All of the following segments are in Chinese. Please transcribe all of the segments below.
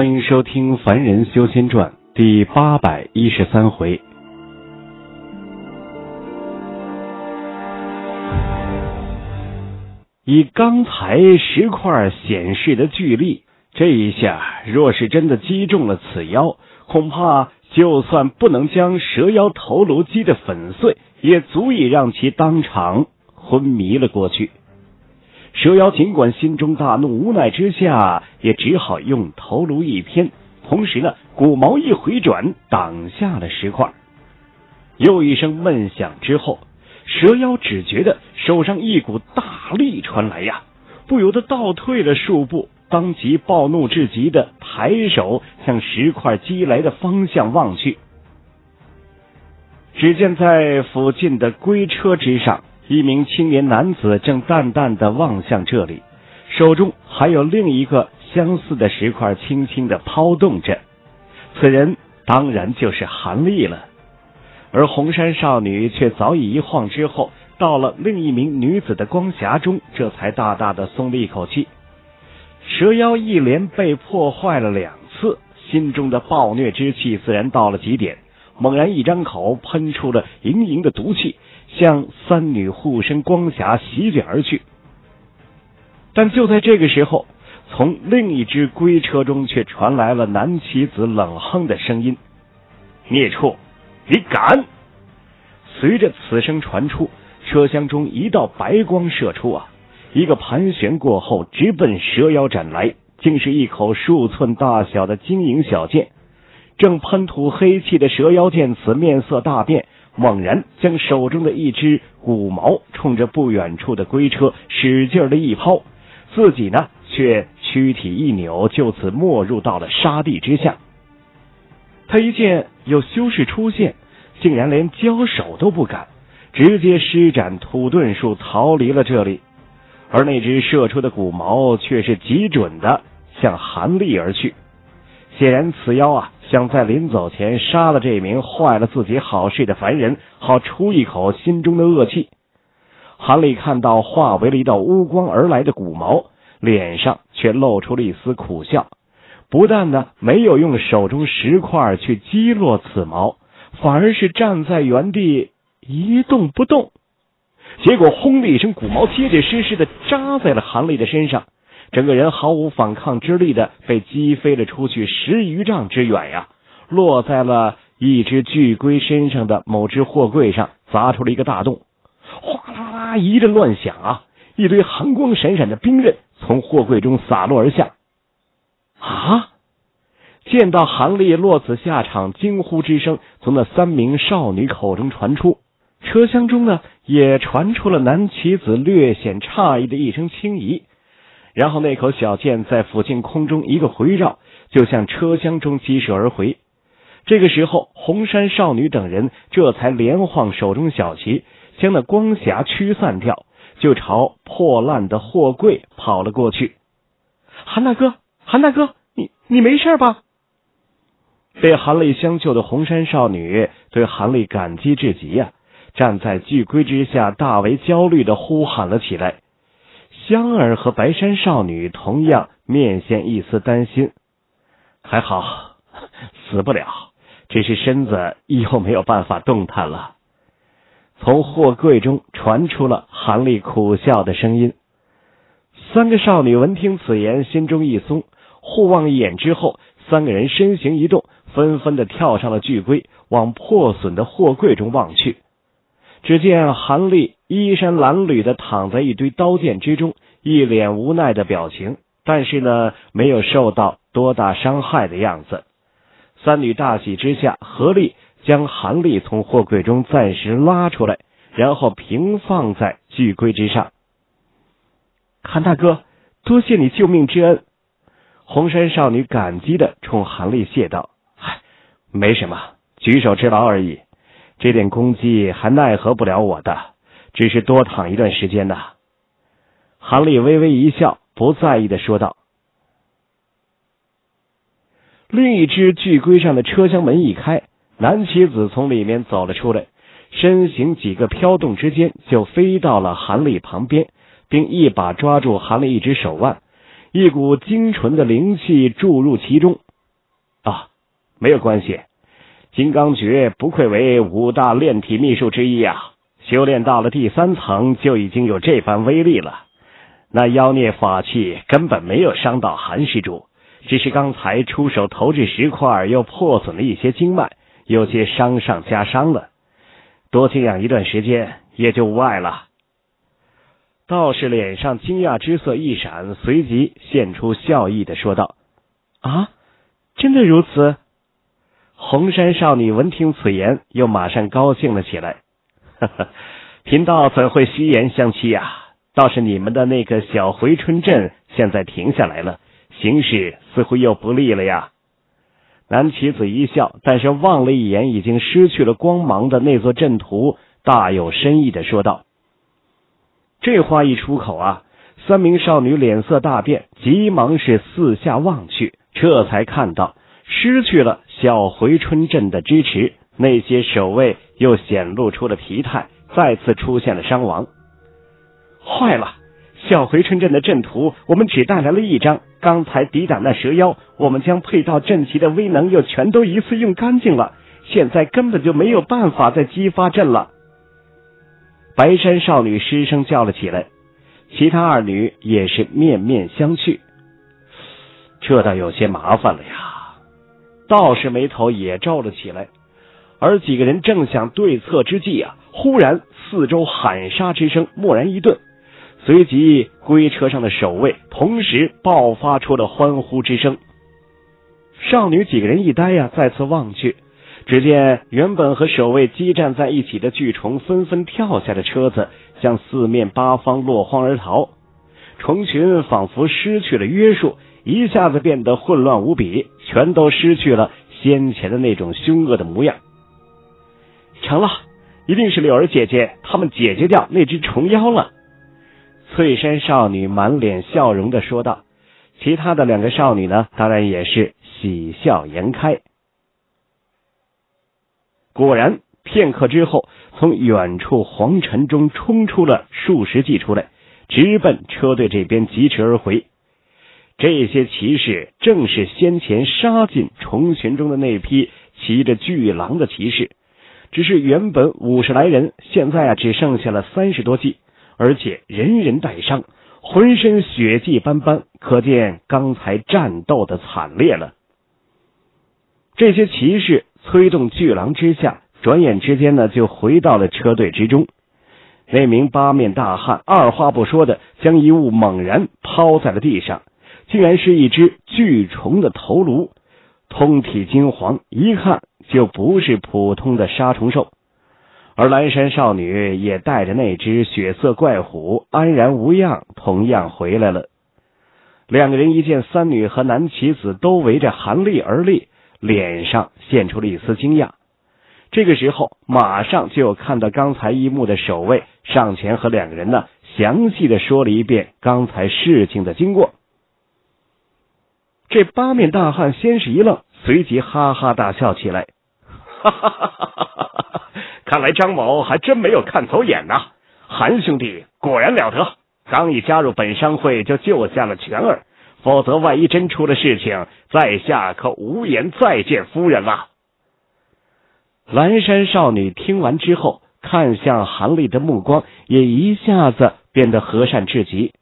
欢迎收听《凡人修仙传》第八百一十三回。以刚才石块显示的巨力，这一下若是真的击中了此妖，恐怕就算不能将蛇妖头颅击得粉碎，也足以让其当场昏迷了过去。蛇妖尽管心中大怒，无奈之下也只好用头颅一偏，同时呢，骨毛一回转，挡下了石块。又一声闷响之后，蛇妖只觉得手上一股大力传来呀，不由得倒退了数步，当即暴怒至极的抬手向石块击来的方向望去，只见在附近的龟车之上。一名青年男子正淡淡的望向这里，手中还有另一个相似的石块，轻轻的抛动着。此人当然就是韩立了。而红衫少女却早已一晃之后，到了另一名女子的光霞中，这才大大的松了一口气。蛇妖一连被破坏了两次，心中的暴虐之气自然到了极点，猛然一张口，喷出了盈盈的毒气。向三女护身光霞席卷而去，但就在这个时候，从另一只龟车中却传来了南棋子冷哼的声音：“孽畜，你敢！”随着此声传出，车厢中一道白光射出啊，一个盘旋过后，直奔蛇妖斩来，竟是一口数寸大小的晶莹小剑。正喷吐黑气的蛇妖见此，面色大变。猛然将手中的一只骨矛冲着不远处的龟车使劲的一抛，自己呢却躯体一扭，就此没入到了沙地之下。他一见有修士出现，竟然连交手都不敢，直接施展土遁术逃离了这里。而那只射出的骨矛却是极准的向韩立而去。显然，此妖啊，想在临走前杀了这名坏了自己好事的凡人，好出一口心中的恶气。韩立看到化为了一道乌光而来的骨毛，脸上却露出了一丝苦笑。不但呢没有用手中石块去击落此毛，反而是站在原地一动不动。结果轰的一声，骨毛结结实实的扎在了韩立的身上。整个人毫无反抗之力的被击飞了出去十余丈之远呀，落在了一只巨龟身上的某只货柜上，砸出了一个大洞，哗啦啦一阵乱响啊！一堆寒光闪闪的冰刃从货柜中洒落而下。啊！见到韩立落此下场，惊呼之声从那三名少女口中传出，车厢中呢也传出了南棋子略显诧异的一声轻疑。然后那口小剑在附近空中一个回绕，就向车厢中击射而回。这个时候，红山少女等人这才连晃手中小旗，将那光霞驱散掉，就朝破烂的货柜跑了过去。韩大哥，韩大哥，你你没事吧？被韩立相救的红山少女对韩立感激至极呀，站在巨龟之下，大为焦虑的呼喊了起来。江儿和白山少女同样面现一丝担心，还好死不了，只是身子以后没有办法动弹了。从货柜中传出了韩立苦笑的声音。三个少女闻听此言，心中一松，互望一眼之后，三个人身形一动，纷纷的跳上了巨龟，往破损的货柜中望去。只见韩立衣衫褴褛的躺在一堆刀剑之中，一脸无奈的表情，但是呢，没有受到多大伤害的样子。三女大喜之下，合力将韩立从货柜中暂时拉出来，然后平放在巨龟之上。韩大哥，多谢你救命之恩。红山少女感激的冲韩立谢道：“嗨，没什么，举手之劳而已。”这点攻击还奈何不了我的，只是多躺一段时间呐。韩立微微一笑，不在意的说道。另一只巨龟上的车厢门一开，南棋子从里面走了出来，身形几个飘动之间就飞到了韩立旁边，并一把抓住韩立一只手腕，一股精纯的灵气注入其中，啊，没有关系。金刚诀不愧为五大炼体秘术之一啊，修炼到了第三层就已经有这番威力了。那妖孽法器根本没有伤到韩施主，只是刚才出手投掷石块，又破损了一些经脉，有些伤上加伤了。多静养一段时间，也就无碍了。道士脸上惊讶之色一闪，随即现出笑意的说道：“啊，真的如此？”红山少女闻听此言，又马上高兴了起来：“哈哈，贫道怎会虚言相欺呀？倒是你们的那个小回春阵现在停下来了，形势似乎又不利了呀。”南棋子一笑，但是望了一眼已经失去了光芒的那座阵图，大有深意的说道：“这话一出口啊，三名少女脸色大变，急忙是四下望去，这才看到失去了。”小回春阵的支持，那些守卫又显露出了疲态，再次出现了伤亡。坏了！小回春阵的阵图我们只带来了一张，刚才抵挡那蛇妖，我们将配套阵旗的威能又全都一次用干净了，现在根本就没有办法再激发阵了。白山少女失声叫了起来，其他二女也是面面相觑。这倒有些麻烦了呀。道士眉头也皱了起来，而几个人正想对策之际啊，忽然四周喊杀之声蓦然一顿，随即龟车上的守卫同时爆发出了欢呼之声。少女几个人一呆呀，再次望去，只见原本和守卫激战在一起的巨虫纷纷跳下了车子，向四面八方落荒而逃。虫群仿佛失去了约束。一下子变得混乱无比，全都失去了先前的那种凶恶的模样。成了，一定是柳儿姐姐他们解决掉那只虫妖了。翠山少女满脸笑容的说道。其他的两个少女呢，当然也是喜笑颜开。果然，片刻之后，从远处黄尘中冲出了数十骑出来，直奔车队这边疾驰而回。这些骑士正是先前杀进虫群中的那批骑着巨狼的骑士，只是原本五十来人，现在啊只剩下了三十多骑，而且人人带伤，浑身血迹斑斑，可见刚才战斗的惨烈了。这些骑士催动巨狼之下，转眼之间呢就回到了车队之中。那名八面大汉二话不说的将一物猛然抛在了地上。竟然是一只巨虫的头颅，通体金黄，一看就不是普通的杀虫兽。而蓝山少女也带着那只血色怪虎安然无恙，同样回来了。两个人一见三女和南棋子都围着韩立而立，脸上现出了一丝惊讶。这个时候，马上就看到刚才一幕的守卫上前和两个人呢详细的说了一遍刚才事情的经过。这八面大汉先是一愣，随即哈哈大笑起来。哈哈哈哈哈哈！看来张某还真没有看走眼呐，韩兄弟果然了得，刚一加入本商会就救下了全儿，否则万一真出了事情，在下可无颜再见夫人了。蓝山少女听完之后，看向韩立的目光也一下子变得和善至极。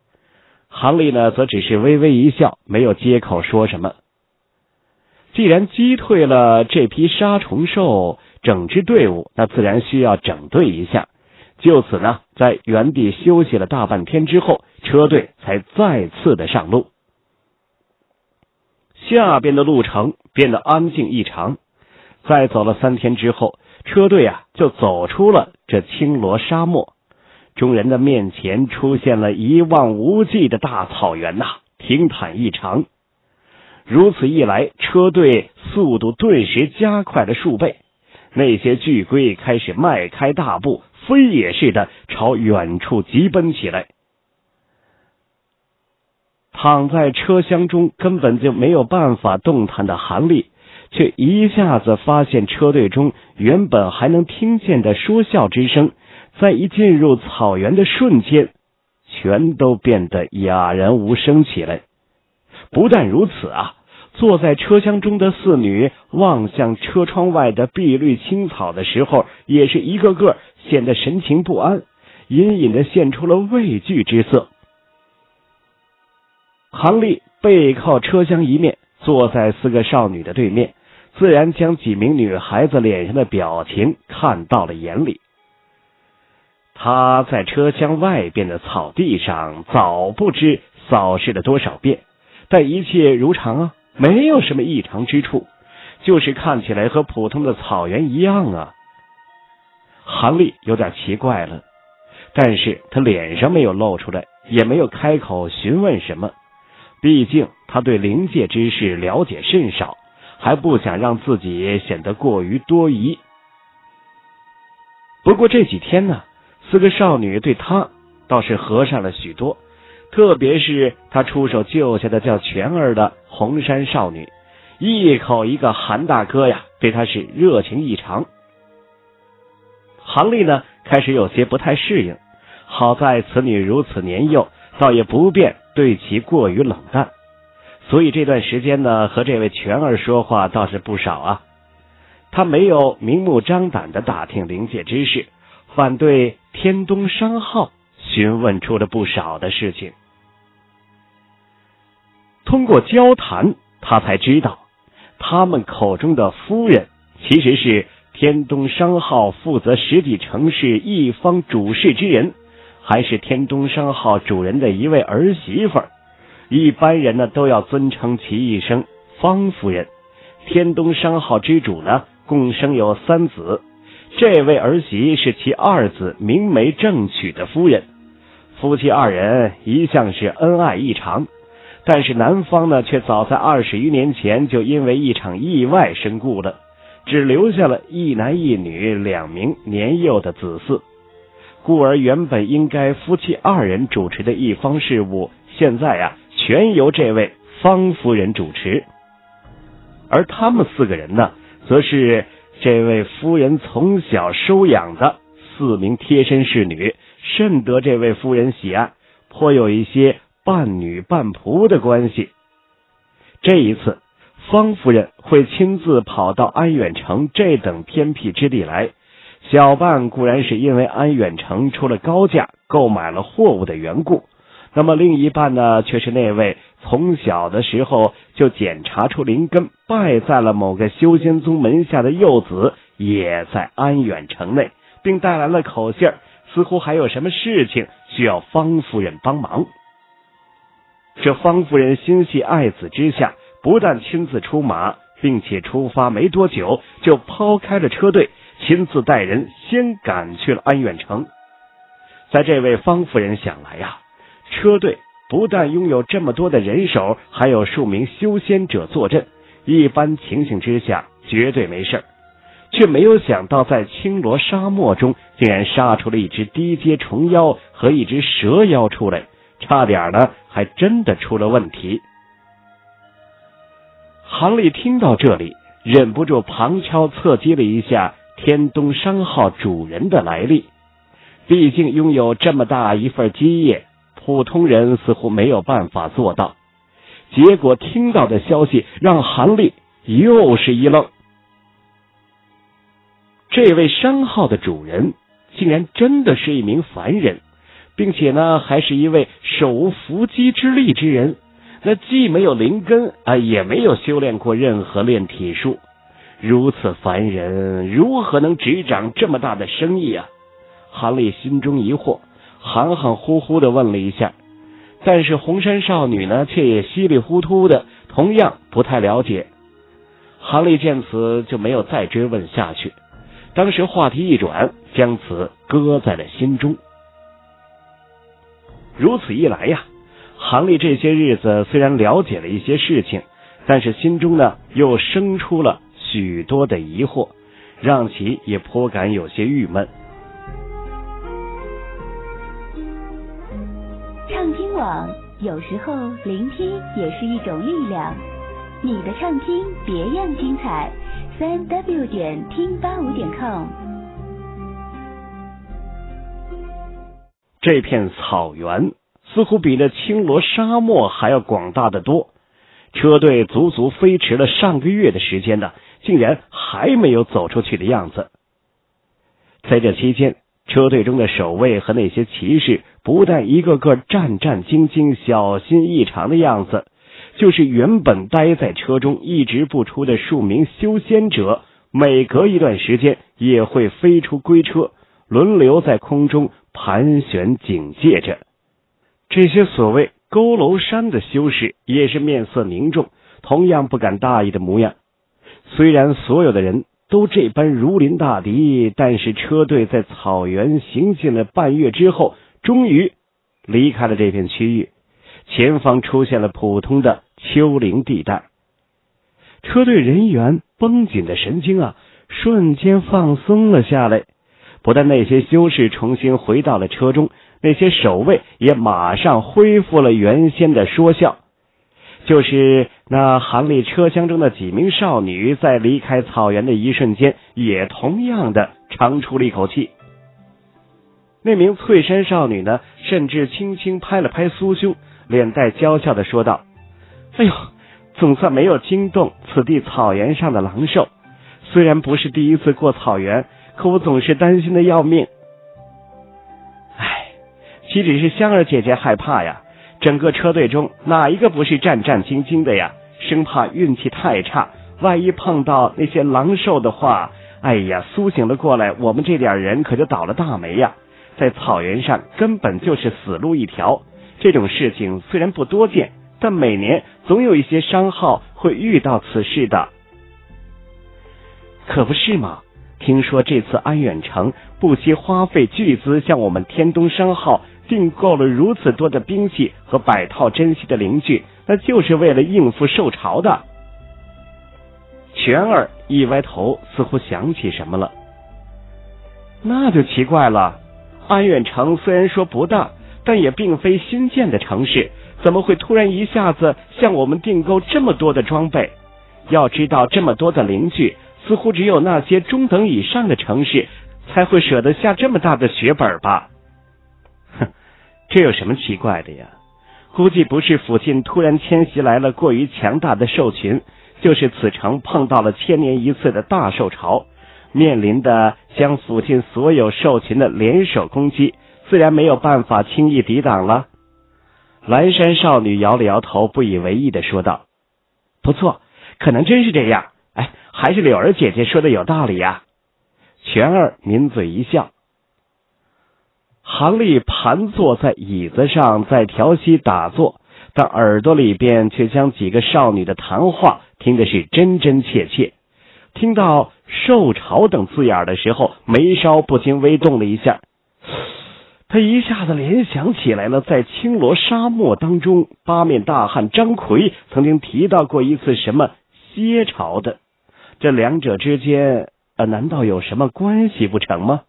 韩立呢，则只是微微一笑，没有接口说什么。既然击退了这批杀虫兽，整支队伍那自然需要整队一下。就此呢，在原地休息了大半天之后，车队才再次的上路。下边的路程变得安静异常。再走了三天之后，车队啊就走出了这青罗沙漠。众人的面前出现了一望无际的大草原呐，平坦异常。如此一来，车队速度顿时加快了数倍。那些巨龟开始迈开大步，飞也似的朝远处疾奔起来。躺在车厢中根本就没有办法动弹的韩立，却一下子发现车队中原本还能听见的说笑之声。在一进入草原的瞬间，全都变得哑然无声起来。不但如此啊，坐在车厢中的四女望向车窗外的碧绿青草的时候，也是一个个显得神情不安，隐隐的现出了畏惧之色。韩立背靠车厢一面，坐在四个少女的对面，自然将几名女孩子脸上的表情看到了眼里。他在车厢外边的草地上早不知扫视了多少遍，但一切如常啊，没有什么异常之处，就是看起来和普通的草原一样啊。韩立有点奇怪了，但是他脸上没有露出来，也没有开口询问什么，毕竟他对灵界之事了解甚少，还不想让自己显得过于多疑。不过这几天呢。四个少女对他倒是和善了许多，特别是他出手救下的叫全儿的红山少女，一口一个韩大哥呀，对他是热情异常。韩立呢，开始有些不太适应，好在此女如此年幼，倒也不便对其过于冷淡，所以这段时间呢，和这位全儿说话倒是不少啊。他没有明目张胆的打听灵界之事。反对天东商号，询问出了不少的事情。通过交谈，他才知道，他们口中的夫人其实是天东商号负责实体城市一方主事之人，还是天东商号主人的一位儿媳妇儿。一般人呢，都要尊称其一声方夫人。天东商号之主呢，共生有三子。这位儿媳是其二子明媒正娶的夫人，夫妻二人一向是恩爱异常，但是男方呢，却早在二十余年前就因为一场意外身故了，只留下了一男一女两名年幼的子嗣，故而原本应该夫妻二人主持的一方事务，现在呀，全由这位方夫人主持，而他们四个人呢，则是。这位夫人从小收养的四名贴身侍女，甚得这位夫人喜爱，颇有一些半女半仆的关系。这一次，方夫人会亲自跑到安远城这等偏僻之地来，小半固然是因为安远城出了高价购买了货物的缘故。那么另一半呢，却是那位从小的时候就检查出灵根，拜在了某个修仙宗门下的幼子，也在安远城内，并带来了口信儿似乎还有什么事情需要方夫人帮忙。这方夫人心系爱子之下，不但亲自出马，并且出发没多久就抛开了车队，亲自带人先赶去了安远城。在这位方夫人想来呀。车队不但拥有这么多的人手，还有数名修仙者坐镇，一般情形之下绝对没事却没有想到，在青罗沙漠中竟然杀出了一只低阶虫妖和一只蛇妖出来，差点呢，还真的出了问题。韩立听到这里，忍不住旁敲侧击了一下天东商号主人的来历，毕竟拥有这么大一份基业。普通人似乎没有办法做到，结果听到的消息让韩立又是一愣。这位商号的主人竟然真的是一名凡人，并且呢，还是一位手无缚鸡之力之人。那既没有灵根啊，也没有修炼过任何炼体术，如此凡人如何能执掌这么大的生意啊？韩立心中疑惑。含含糊糊的问了一下，但是红山少女呢，却也稀里糊涂的，同样不太了解。韩立见此就没有再追问下去，当时话题一转，将此搁在了心中。如此一来呀，韩立这些日子虽然了解了一些事情，但是心中呢又生出了许多的疑惑，让其也颇感有些郁闷。网有时候聆听也是一种力量。你的畅听别样精彩，三 w 点听八五点 com。这片草原似乎比那青罗沙漠还要广大的多，车队足足飞驰了上个月的时间呢，竟然还没有走出去的样子。在这期间，车队中的守卫和那些骑士不但一个个战战兢兢、小心异常的样子，就是原本待在车中一直不出的数名修仙者，每隔一段时间也会飞出龟车，轮流在空中盘旋警戒着。这些所谓佝偻山的修士也是面色凝重，同样不敢大意的模样。虽然所有的人都这般如临大敌，但是车队在草原行进了半月之后，终于离开了这片区域。前方出现了普通的丘陵地带。车队人员绷紧的神经啊，瞬间放松了下来。不但那些修士重新回到了车中。那些守卫也马上恢复了原先的说笑，就是那行立车厢中的几名少女，在离开草原的一瞬间，也同样的长出了一口气。那名翠山少女呢，甚至轻轻拍了拍苏胸，脸带娇笑的说道：“哎呦，总算没有惊动此地草原上的狼兽。虽然不是第一次过草原，可我总是担心的要命。”岂止是香儿姐姐害怕呀？整个车队中哪一个不是战战兢兢的呀？生怕运气太差，万一碰到那些狼兽的话，哎呀，苏醒了过来，我们这点人可就倒了大霉呀！在草原上根本就是死路一条。这种事情虽然不多见，但每年总有一些商号会遇到此事的，可不是吗？听说这次安远城不惜花费巨资向我们天东商号。订购了如此多的兵器和百套珍稀的灵具，那就是为了应付受潮的。泉儿一歪头，似乎想起什么了。那就奇怪了，安远城虽然说不大，但也并非新建的城市，怎么会突然一下子向我们订购这么多的装备？要知道，这么多的灵具，似乎只有那些中等以上的城市才会舍得下这么大的血本吧。哼这有什么奇怪的呀？估计不是附近突然迁徙来了过于强大的兽群，就是此城碰到了千年一次的大兽潮，面临的将附近所有兽群的联手攻击，自然没有办法轻易抵挡了。蓝山少女摇了摇头，不以为意的说道：“不错，可能真是这样。哎，还是柳儿姐姐说的有道理呀。”全儿抿嘴一笑。杭丽盘坐在椅子上，在调息打坐，但耳朵里边却将几个少女的谈话听的是真真切切。听到“受潮”等字眼的时候，眉梢不禁微动了一下。他一下子联想起来了，在青罗沙漠当中，八面大汉张奎曾经提到过一次什么歇潮的，这两者之间，呃，难道有什么关系不成吗？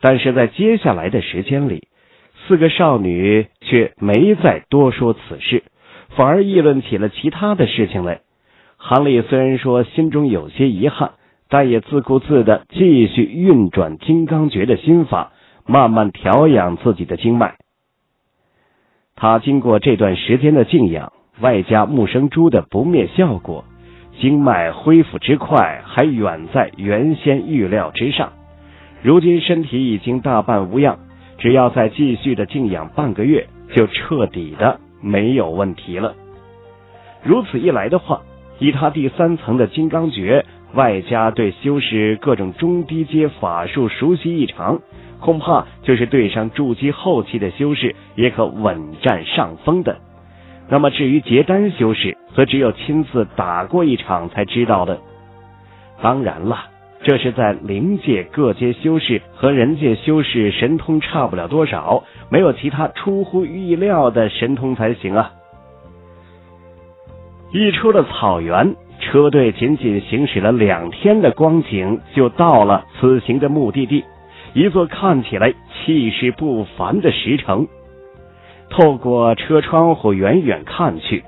但是在接下来的时间里，四个少女却没再多说此事，反而议论起了其他的事情来。韩立虽然说心中有些遗憾，但也自顾自的继续运转金刚诀的心法，慢慢调养自己的经脉。他经过这段时间的静养，外加木生珠的不灭效果，经脉恢复之快，还远在原先预料之上。如今身体已经大半无恙，只要再继续的静养半个月，就彻底的没有问题了。如此一来的话，以他第三层的金刚诀，外加对修士各种中低阶法术熟悉异常，恐怕就是对上筑基后期的修士也可稳占上风的。那么至于结丹修士，则只有亲自打过一场才知道的。当然了。这是在灵界各阶修士和人界修士神通差不了多少，没有其他出乎意料的神通才行啊！一出了草原，车队仅仅行驶了两天的光景，就到了此行的目的地——一座看起来气势不凡的石城。透过车窗户远远看去，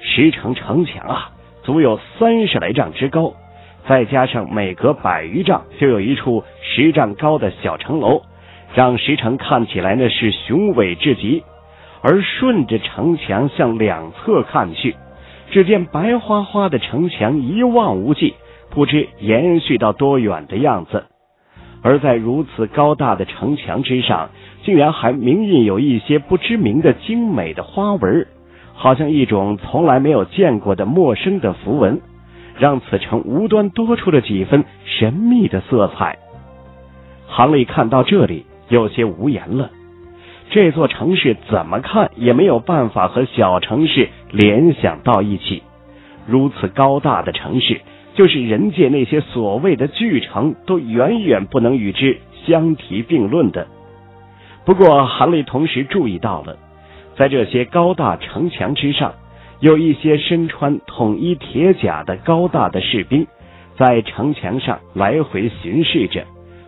石城城墙啊，足有三十来丈之高。再加上每隔百余丈就有一处十丈高的小城楼，让石城看起来呢是雄伟至极。而顺着城墙向两侧看去，只见白花花的城墙一望无际，不知延续到多远的样子。而在如此高大的城墙之上，竟然还明印有一些不知名的精美的花纹，好像一种从来没有见过的陌生的符文，让此城无端多出了几分神秘的色彩。杭丽看到这里，有些无言了。这座城市怎么看也没有办法和小城市联想到一起。如此高大的城市，就是人界那些所谓的巨城，都远远不能与之相提并论的。不过，韩立同时注意到了，在这些高大城墙之上，有一些身穿统一铁甲的高大的士兵，在城墙上来回巡视着，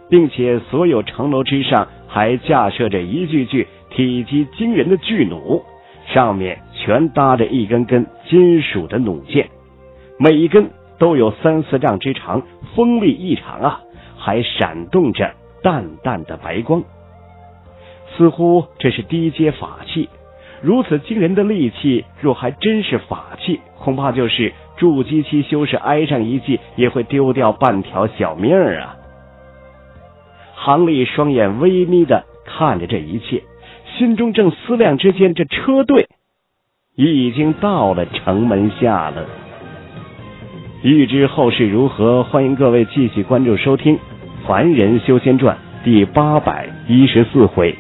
并且所有城楼之上还架设着一具具。体积惊人的巨弩，上面全搭着一根根金属的弩箭，每一根都有三四丈之长，锋利异常啊！还闪动着淡淡的白光，似乎这是低阶法器。如此惊人的利器，若还真是法器，恐怕就是筑基期修士挨上一记，也会丢掉半条小命啊！杭丽双眼微眯的看着这一切。心中正思量之间，这车队已经到了城门下了。欲知后事如何，欢迎各位继续关注收听《凡人修仙传》第八百一十四回。